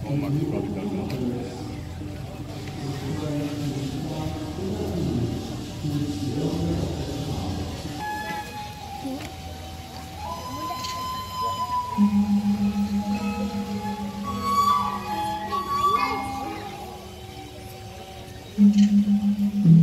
Small market probably doesn't Thank you.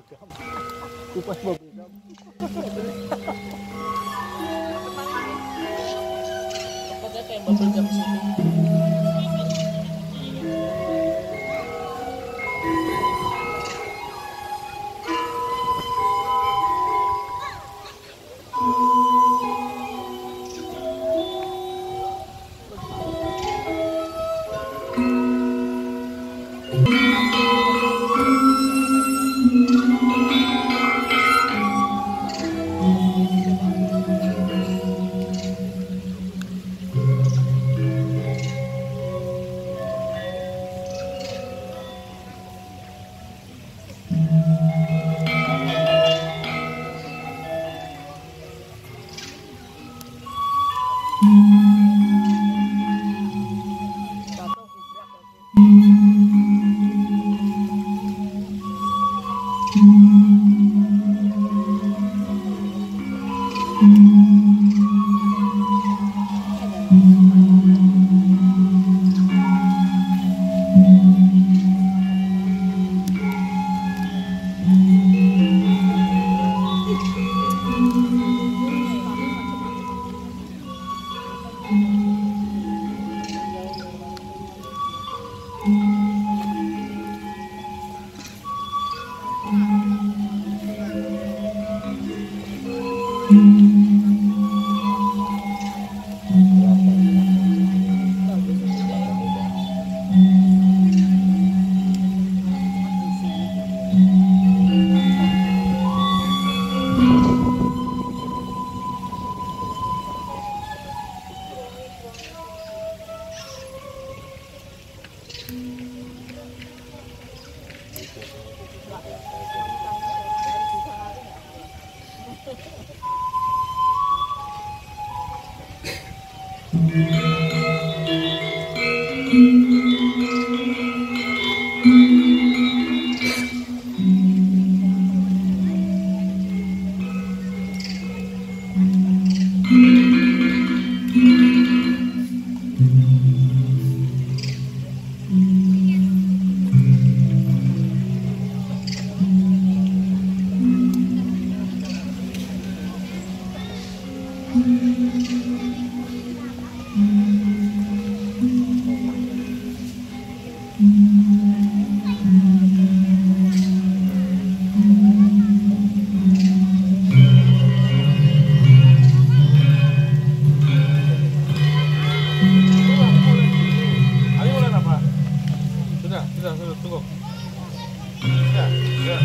Gum. Kupas bubble gum. Pokoknya kayak Thank mm -hmm. you. Thank you.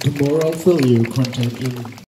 Tomorrow I'll fill you. in